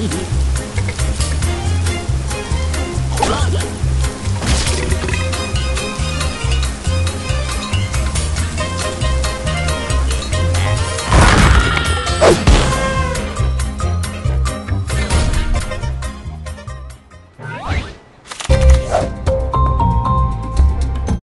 Música